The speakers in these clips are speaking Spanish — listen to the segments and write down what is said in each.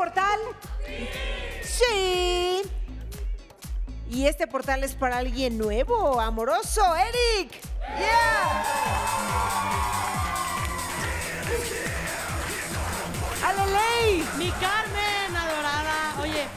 portal? Sí. Y este portal es para alguien nuevo, amoroso, Eric. Yeah. ¡Aleley! Mi Carmen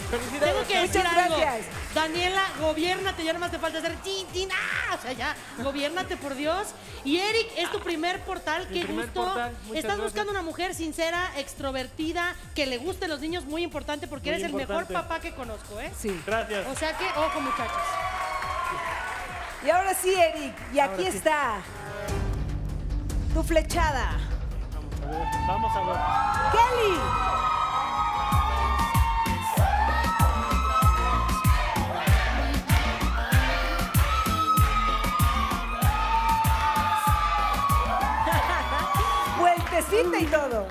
Felicidades, tengo que Muchas decir algo. gracias. Daniela, gobiérnate, ya nomás te falta hacer tin, tin, ah, o sea, ya, gobiérnate por Dios. Y Eric, es tu primer portal, Mi qué primer gusto. portal, muchas Estás gracias. buscando una mujer sincera, extrovertida, que le gusten los niños, muy importante, porque Muy eres el mejor papá que conozco, ¿eh? Sí. Gracias. O sea que, ojo, muchachos. Y ahora sí, Eric. Y aquí está. Tu flechada. A ver, Vamos a ver. Y todo.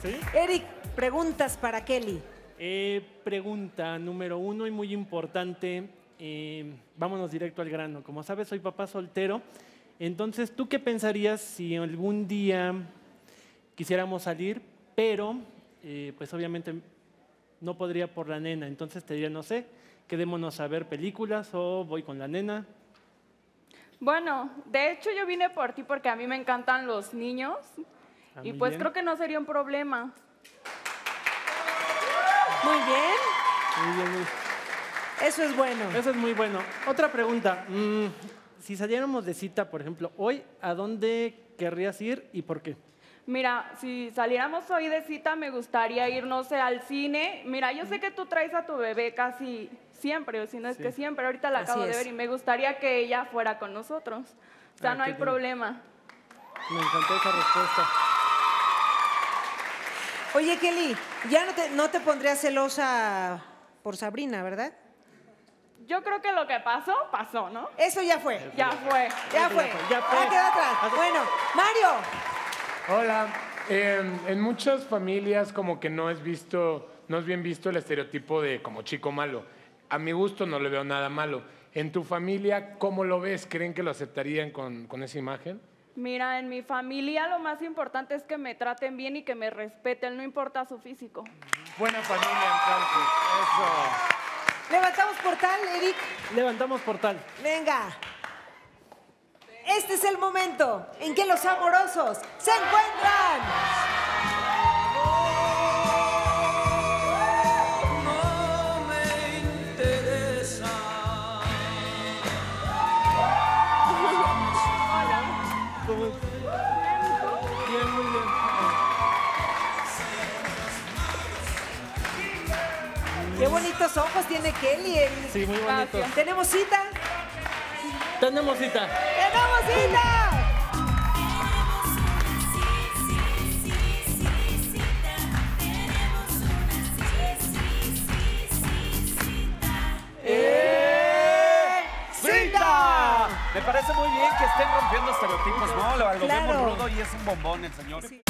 ¿Sí? Eric, preguntas para Kelly. Eh, pregunta número uno y muy importante. eh, vámonos directo al grano. Como sabes, soy papá soltero. Entonces, ¿tú qué pensarías si algún día quisiéramos salir, pero eh, pues obviamente no podría por la nena? Entonces te diría, no sé, quedémonos a ver películas o voy con la nena. Bueno, de hecho yo vine por ti porque a mí me encantan los niños Ah, y pues bien. creo que no sería un problema. Muy bien. Muy bien, muy- Eso es bueno. Eso es muy bueno. Otra pregunta. mm, si saliéramos de cita, por ejemplo, hoy, ¿a dónde querrías ir y por qué? Mira, si saliéramos hoy de cita me gustaría ir, no sé, al cine. Mira, yo sé que tú traes a tu bebé casi siempre, o si no es Sí. que siempre, ahorita la Así acabo de ver y me gustaría que ella fuera con nosotros. O sea, Ah, no hay problema. Me encantó esa respuesta. Oye, Kelly, ya no te, no te pondrías celosa por Sabrina, ¿verdad? Yo creo que lo que pasó, pasó, ¿no? Eso ya fue. Ya fue. Ya fue. ya fue, ya fue. quedó atrás. Bueno, Mario. Hola. Eh, en muchas familias como que no es visto, no es bien visto el estereotipo de como chico malo. A mi gusto no le veo nada malo. En tu familia, ¿cómo lo ves? ¿Creen que lo aceptarían con, con esa imagen? Mira, en mi familia lo más importante es que me traten bien y que me respeten, no importa su físico. Buena familia, entonces. Eso. Levantamos portal, Eric. Levantamos portal. Venga. Este es el momento en que los amorosos se encuentran. Qué bonitos ojos tiene Kelly, Eric. Sí, muy bonito. Gracias. ¿Tenemos cita? Tenemos cita. ¡Tenemos cita! ¡Eh! ¡Cita! Me parece muy bien que estén rompiendo estereotipos, ¿no? Lo, lo Claro. vemos rudo y es un bombón el señor. No